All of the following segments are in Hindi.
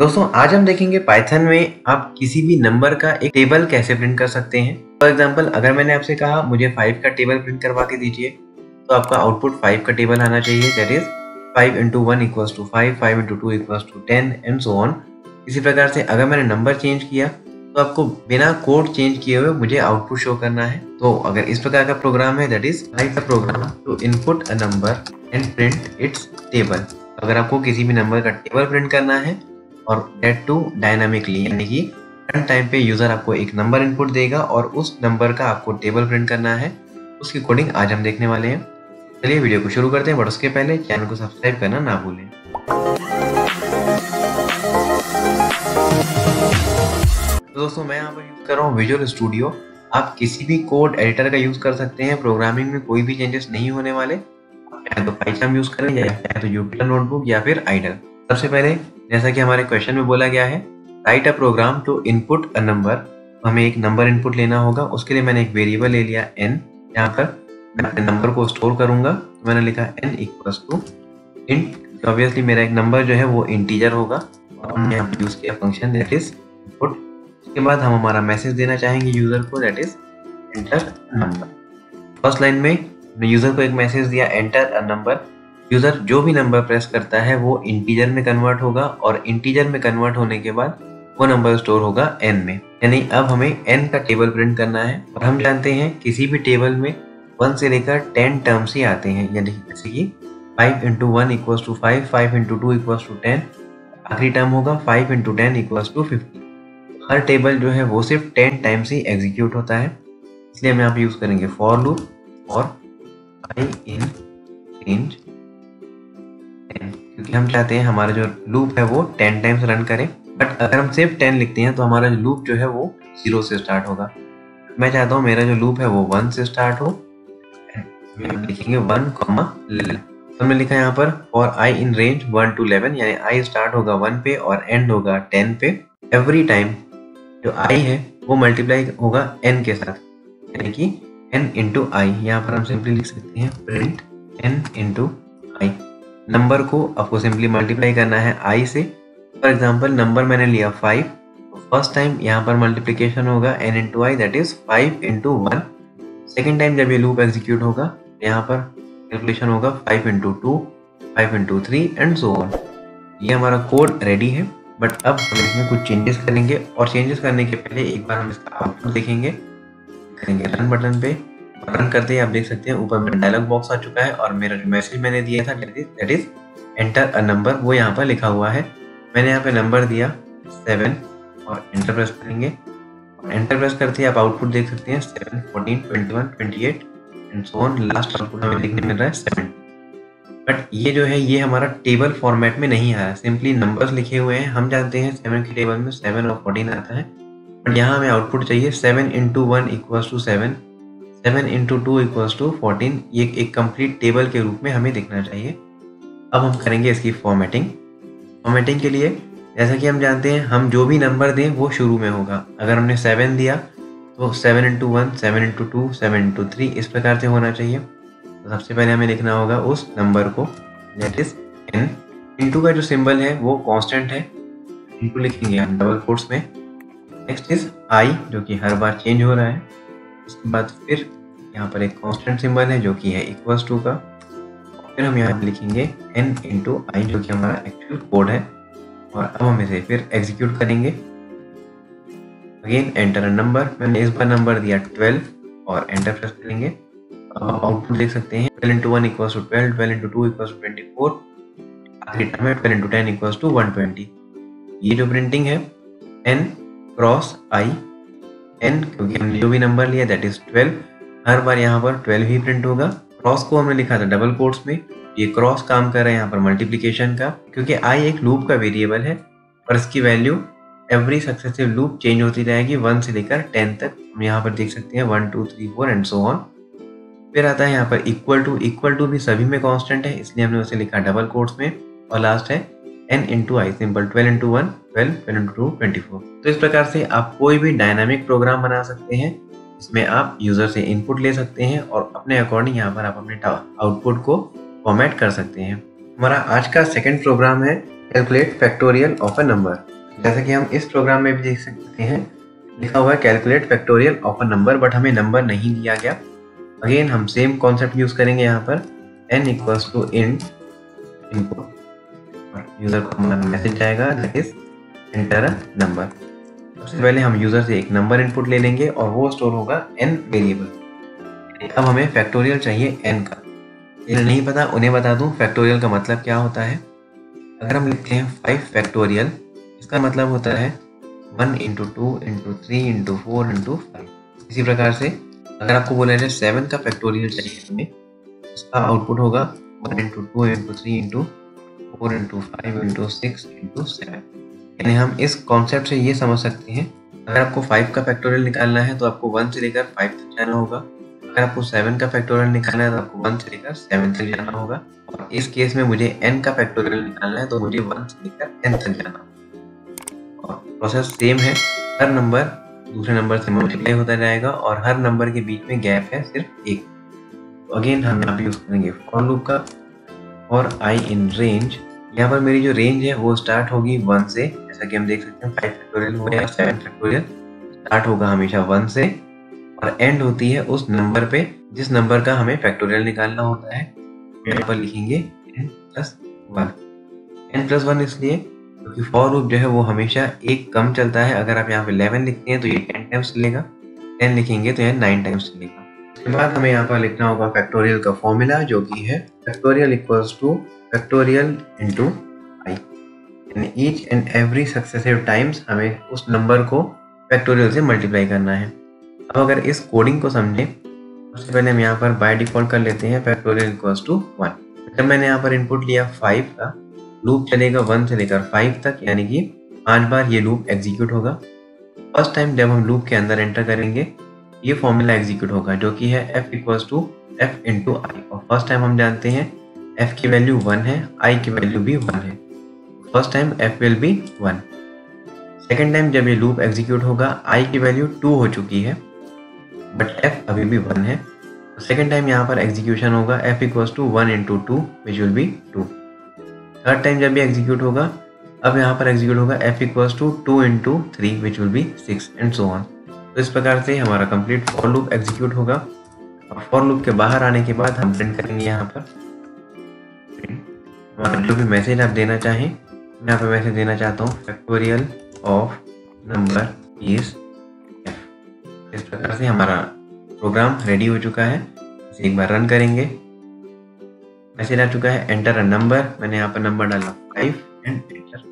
दोस्तों, आज हम देखेंगे पाइथन में आप किसी भी नंबर का एक टेबल कैसे प्रिंट कर सकते हैं। फॉर एग्जांपल अगर मैंने आपसे कहा, मुझे फाइव का टेबल प्रिंट करवा के दीजिए तो आपका आउटपुट फाइव का टेबल आना चाहिए। That is five into one equals to five five into two equals to ten and so on इसी प्रकार से अगर मैंने नंबर चेंज किया तो आपको बिना कोड चेंज किए हुए मुझे आउटपुट शो करना है। तो अगर इस प्रकार का प्रोग्राम है that is like the program to input a number and print its table अगर आपको किसी भी नंबर का टेबल प्रिंट करना है और डेट टू डायनामिकली यानी कि रन टाइम पे यूज़र आपको एक नंबर इनपुट देगा और उस नंबर का आपको टेबल प्रिंट करना है। उसकी कोडिंग आज हम देखने वाले हैं। चलिए वीडियो को शुरू करते हैं बट उसके पहले चैनल को सब्सक्राइब करना ना भूलें। तो दोस्तों, मैं यहाँ पर यूज़ कर रहा हूँ विजुअल स्टूडियो आप किसी भी कोड एडिटर का यूज़ कर सकते हैं। प्रोग्रामिंग में कोई भी चेंजेस नहीं होने वाले। या तो पाइथन यूज़ करें या तो यूपिटर नोटबुक या फिर आइडल सबसे पहले जैसा कि हमारे क्वेश्चन में बोला गया है write a program to input a number हमें एक नंबर इनपुट लेना होगा, उसके लिए मैंने एक वेरिएबल ले लिया एन यहाँ पर मैं नंबर को स्टोर करूँगा तो मैंने लिखा N equals to int obviously मेरा एक नंबर जो है वो इंटीजर होगा, और हमने यहाँ यूज़ किया फ़ंक्शन दैट इज़ इनपुट उसके बाद हम हमारा मैसेज देना चाहेंगे यूज़र को that is enter number first line में यूज़र को एक मैसेज दिया एंटर अ नंबर यूज़र जो भी नंबर प्रेस करता है, वो इंटीजर में कन्वर्ट होगा और इंटीजर में कन्वर्ट होने के बाद वो नंबर स्टोर होगा एन में। यानी अब हमें एन का टेबल प्रिंट करना है और हम जानते हैं किसी भी टेबल में वन से लेकर टेन टर्म्स ही आते हैं। यानी जैसे कि five into one equals to five five into two equals to ten आखिरी टर्म होगा five into ten equals to fifty her table जो है वो सिर्फ़ टेन टाइम्स ही एग्जीक्यूट होता है। इसलिए हम यहाँ पे यूज़ करेंगे फॉर लूप और आई इन रेंज क्योंकि हम चाहते हैं हमारा जो लूप है वो टेन टाइम्स रन करे। बट अगर हम सिर्फ़ टेन लिखते हैं तो हमारा लूप जो है वो ज़ीरो से स्टार्ट होगा। मैं चाहता हूँ मेरा जो लूप है वो वन से स्टार्ट हो। लिखेंगे वन कॉमा तो हमने लिखा यहाँ पर और I in range one to eleven यानी आई स्टार्ट होगा वन पे और एंड होगा टेन पे। एवरी टाइम जो आई है वो मल्टीप्लाई होगा एन के साथ। यानी कि एन इंटू आई यहाँ पर हम सिंपली लिख सकते हैं print N into I number को आपको सिंपली मल्टीप्लाई करना है आई से। फॉर एग्ज़ाम्पल नंबर मैंने लिया फाइव फ़र्स्ट टाइम यहाँ पर मल्टीप्लीकेशन होगा N into I that is five into one second time जब ये लूप एग्जीक्यूट होगा यहाँ पर कैलकुलेशन होगा five into two five into three and so on ये हमारा कोड रेडी है बट अब हम इसमें कुछ चेंजेस करेंगे और चेंजेस करने के पहले एक बार हम इसका आउटपुट देखेंगे। करेंगे रन बटन पे। रन करते ही आप देख सकते हैं ऊपर मेरा डायलॉग बॉक्स आ चुका है और मेरा जो मैसेज मैंने दिया था that is enter a number वो यहाँ पर लिखा हुआ है। मैंने यहाँ पे नंबर दिया सेवन और एंटर प्रेस करेंगे। और एंटर प्रेस करते ही आप आउटपुट देख सकते हैं seven fourteen twenty one twenty eight and so on last output हमें देखने मिल रहा है सेवन बट ये जो है ये हमारा टेबल फॉर्मेट में नहीं आ रहा सिंपली नंबर्स लिखे हुए हैं। हम जानते हैं सेवन के टेबल में सेवन और फोर्टीन आता है। बट यहाँ हमें आउटपुट चाहिए seven into one equals to seven seven into two equals to fourteen ये एक कंप्लीट टेबल के रूप में हमें दिखना चाहिए। अब हम करेंगे इसकी फॉर्मेटिंग फॉर्मेटिंग के लिए, जैसा कि हम जानते हैं, हम जो भी नंबर दें, वो शुरू में होगा। अगर हमने सेवन दिया तो seven into one seven into two seven into three इस प्रकार से होना चाहिए। तो सबसे पहले हमें लिखना होगा उस नंबर को। दैट इज़ एन इंटू का जो सिंबल है, वो कांस्टेंट है। इंटू लिखेंगे हम डबल कोट्स में। नेक्स्ट इज़ आई जो कि हर बार चेंज हो रहा है। उसके बाद फिर यहाँ पर एक कांस्टेंट सिंबल है जो कि है इक्वल्स टू का। फिर हम यहाँ लिखेंगे एन इंटू आई जो कि हमारा एक्चुअल कोड है। और अब हम इसे फिर एग्जीक्यूट करेंगे। अगेन एंटर नंबर मैंने इस बार नंबर दिया ट्वेल्व और एंटर प्रेस करेंगे। आउटपुट देख सकते हैं। Twelve into one equals to twelve twelve into two equals to twenty four आखिरी टर्म है twelve into ten equals to one twenty ये जो प्रिंटिंग है एन क्रॉस आई एन क्योंकि हमने जो भी नंबर लिया दैट इज़ ट्वेल्व हर बार यहाँ पर ट्वेल्व ही प्रिंट होगा। क्रॉस को हमने लिखा था डबल कोट्स में। ये क्रॉस काम कर रहा है यहाँ पर मल्टीप्लीकेशन का। क्योंकि आई एक लूप का वेरिएबल है, और इसकी value every successive loop change होती रहेगी वन से लेकर टेन तक। हम यहाँ पर देख सकते हैं one two three four and so on फिर आता है यहाँ पर इक्वल टू इक्वल टू भी सभी में कांस्टेंट है, इसलिए हमने उसे लिखा डबल कोट्स में। और लास्ट है n into i simple twelve into one twelve twelve into two twenty four तो इस प्रकार से आप कोई भी डायनामिक प्रोग्राम बना सकते हैं। इसमें आप यूज़र से इनपुट ले सकते हैं और अपने अकॉर्डिंग यहाँ पर आप अपने आउटपुट को फॉर्मेट कर सकते हैं। हमारा आज का सेकंड प्रोग्राम है calculate factorial of a number जैसे कि हम इस प्रोग्राम में भी देख सकते हैं, लिखा हुआ है calculate factorial of a number but हमें नंबर नहीं दिया गया। अगेन हम सेम कॉन्सेप्ट यूज़ करेंगे यहाँ पर। N equals to in input user को हमारा मैसेज जाएगा दैट इज़ एंटर नंबर सबसे पहले हम यूज़र से एक नंबर इनपुट ले लेंगे और वो स्टोर होगा एन वेरिएबल अब हमें फैक्टोरियल चाहिए एन का. जिन्हें नहीं पता, उन्हें बता दूँ फैक्टोरियल का मतलब क्या होता है? अगर हम लिखते हैं फाइव फैक्टोरियल इसका मतलब होता है one into two into three into four into five इसी प्रकार से अगर आपको बोला जाए सेवन का फैक्टोरियल चाहिए हमें, इसका आउटपुट होगा one into two into three into four into five into six into seven यानी हम इस कॉन्सेप्ट से ये समझ सकते हैं, अगर आपको फाइव का फैक्टोरियल निकालना है तो आपको वन से लेकर फाइव तक जाना होगा। अगर आपको सेवन का फैक्टोरियल निकालना है तो आपको वन से लेकर सेवन तक जाना होगा। और इस केस में मुझे एन का फैक्टोरियल निकालना है तो मुझे वन से लेकर एन तक जाना होगा। और प्रोसेस सेम है, हर नंबर दूसरे नंबर से मल्टीप्लाई होता जाएगा और हर नंबर के बीच में गैप है सिर्फ़ एक। तो अगेन हम यहाँ पे यूज़ करेंगे फॉर लूप का और आई इन रेंज यहाँ पर मेरी जो रेंज है, वो स्टार्ट होगी वन से, जैसा कि हम देख सकते हैं फाइव फैक्टोरियल हो गया सेवन फैक्टोरियल स्टार्ट होगा हमेशा वन से, और एंड होती है उस नंबर पे, जिस नंबर का हमें फैक्टोरियल निकालना होता है, यहाँ पर लिखेंगे n plus one n plus one इसलिए, क्योंकि फॉर लूप जो है, वो हमेशा एक कम चलता है। अगर आप यहाँ पे इलेवन लिखते हैं तो ये टेन टाइम्स चलेगा। टेन लिखेंगे तो ये नाइन टाइम्स चलेगा। उसके बाद हमें यहाँ पर लिखना होगा फैक्टोरियल का फॉर्मूला जो कि है factorial equals to factorial into i यानी each and every successive times हमें उस नंबर को फैक्टोरियल से मल्टीप्लाई करना है। अब अगर इस कोडिंग को समझें सबसे पहले हम यहाँ पर बाय डिफ़ॉल्ट कर लेते हैं फैक्टोरियल इक्वल्स टू वन जब मैंने यहाँ पर इनपुट लिया फाइव का लूप चलेगा वन से लेकर फाइव तक, यानी कि पाँच बार ये लूप एग्जीक्यूट होगा। फ़र्स्ट टाइम जब हम लूप के अंदर एंटर करेंगे, ये फॉर्मूला एग्जीक्यूट होगा, जो कि है f equals to f into i और फ़र्स्ट टाइम हम जानते हैं एफ़ की वैल्यू वन है आई की वैल्यू भी वन है। First time f will be one second time जब ये लूप एग्जीक्यूट होगा आई की वैल्यू टू हो चुकी है बट एफ़ अभी भी वन है। सेकेंड टाइम यहाँ पर एग्जीक्यूशन होगा f equals to one into two which will be two third time जब भी एग्जीक्यूट होगा, अब यहाँ पर एग्जीक्यूट होगा f equals to two into three which will be six and so on तो इस प्रकार से हमारा कंप्लीट फॉर लूप एग्जीक्यूट होगा। और फॉर लूप के बाहर आने के बाद हम प्रिंट करेंगे यहाँ पर। जो भी मैसेज आप देना चाहें, मैं यहाँ पर मैसेज देना चाहता हूँ। Factorial of number is f इस प्रकार से हमारा प्रोग्राम रेडी हो चुका है। इसे एक बार रन करेंगे। मैसेज आ चुका है एंटर अ नंबर मैंने यहाँ पर नंबर डाला फाइव एंड एंटर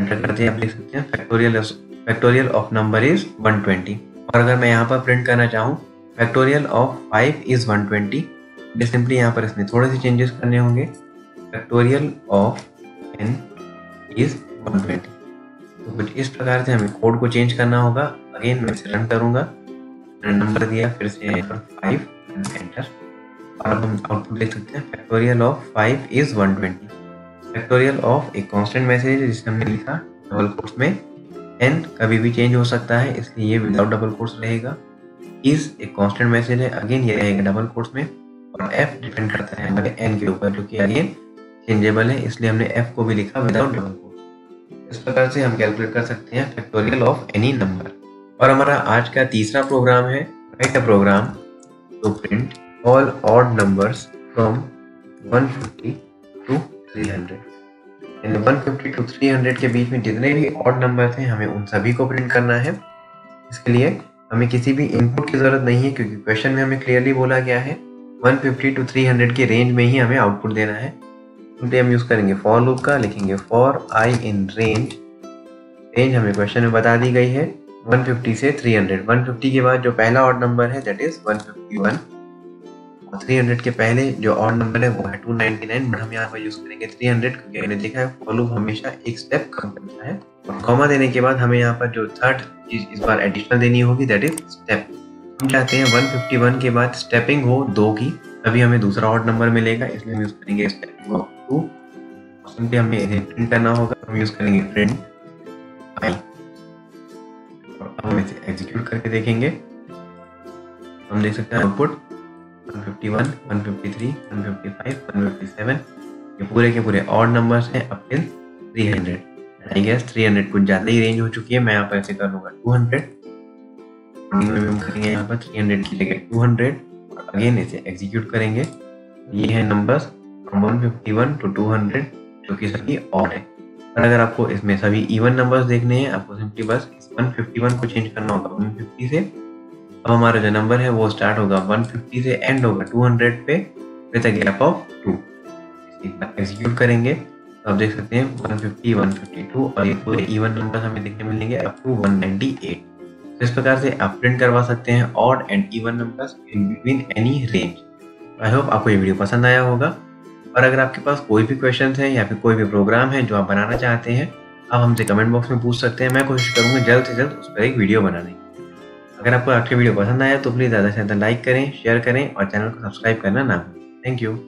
एंटर करते हैं, आप देख सकते हैं factorial factorial of number is 120 और अगर मैं यहाँ पर प्रिंट करना चाहूँ factorial of five is 120 simply यहाँ पर इसमें थोड़े से चेंजेस करने होंगे। फैक्टोरियल ऑफ़ एन इज़ 120 तो कुछ इस प्रकार से हमें कोड को चेंज करना होगा। अगेन मैं इसे रन करूँगा। नंबर दिया, फिर से फाइव एंटर और अब हम आउटपुट देख सकते हैं। Factorial of five is 120 factorial of एक कांस्टेंट मैसेज जिसे हमने लिखा डबल कोट्स में। एन कभी भी चेंज हो सकता है, इसलिए ये विदाउट डबल कोट्स रहेगा। इज़ एक कांस्टेंट मैसेज है। अगेन ये रहेगा डबल कोट्स में। एफ़ डिपेंड करता है हमारे एन के ऊपर जो कि अगेन चेंजेबल है, इसलिए हमने एफ़ को भी लिखा विदाउट डबल कोट इस प्रकार से हम कैलकुलेट कर सकते हैं फैक्टोरियल ऑफ़ एनी नंबर और हमारा आज का तीसरा प्रोग्राम है write a program to print all odd numbers from 150 to 300 इन 150 टू 300 के बीच में जितने भी ऑड नंबर थे हमें उन सभी को प्रिंट करना है। इसके लिए हमें किसी भी इनपुट की ज़रूरत नहीं है, क्योंकि क्वेश्चन में हमें क्लियरली बोला गया है। 150 टू 300 के रेंज में ही हमें आउटपुट देना है। तो हम यूज़ करेंगे फॉर लूप का, लिखेंगे for i in range range हमें क्वेश्चन में बता दी गई है। 150 से 300 150 के बाद जो पहला ऑड नंबर है दैट इज़ 151 थ्री हंड्रेड के पहले जो और नंबर है, वो है टू नाइनटी नाइन बट हम यहाँ पर यूज़ करेंगे थ्री हंड्रेड क्योंकि मैंने देखा है फॉलो हमेशा एक स्टेप कम करता है। और कॉमा देने के बाद हमें यहाँ पर जो थर्ड चीज़ इस बार एडिशनल देनी होगी दैट इज़ स्टेप हम चाहते हैं 151 के बाद स्टेपिंग हो दो की तभी हमें दूसरा ऑड नंबर मिलेगा इसलिए हम यूज़ करेंगे स्टेपिंग ऑफ़ हमें प्रिंट करना होगा हम यूज़ करेंगे प्रिंट और हम इसे एग्जीक्यूट करके देखेंगे। हम देख सकते हैं आउटपुट 151, 153, 155, 157 ये पूरे के पूरे ऑड नंबर्स हैं अप टिल 300 आई गेस 300 कुछ ज़्यादा ही रेंज हो चुकी है मैं यहाँ पर ऐसे कर लूँगा 200 में हम करेंगे यहाँ पर 300 की जगह 200 और अगेन इसे एग्जीक्यूट करेंगे। ये है फ्रॉम 151 टू 200 जो कि सभी ऑड है। और अगर आपको इसमें सभी इवन नंबर्स देखने हैं आपको सिंपली बस इस 151 को चेंज करना होगा 150 से। अब हमारा जो नंबर है वो स्टार्ट होगा 150 से एंड होगा 200 पे with a gap of 2 execute करेंगे तो आप देख सकते हैं 150, 152 और ये पूरे इवन नंबर हमें देखने मिलेंगे अप टू 198 तो इस प्रकार से आप प्रिंट करवा सकते हैं odd and even numbers in between any range I hope आपको ये वीडियो पसंद आया होगा। और अगर आपके पास कोई भी क्वेश्चन है या फिर कोई भी प्रोग्राम है जो आप बनाना चाहते हैं, आप हमसे कमेंट बॉक्स में पूछ सकते हैं। मैं कोशिश करूँगा जल्द से जल्द उस पर एक वीडियो बनाने की। अगर आपको आज की वीडियो पसंद आया तो प्लीज़ ज़्यादा से ज़्यादा लाइक करें शेयर करें और चैनल को सब्सक्राइब करना ना भूलें। Thank you